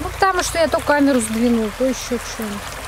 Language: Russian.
Ну, потому что я то камеру сдвинул, то еще что-нибудь.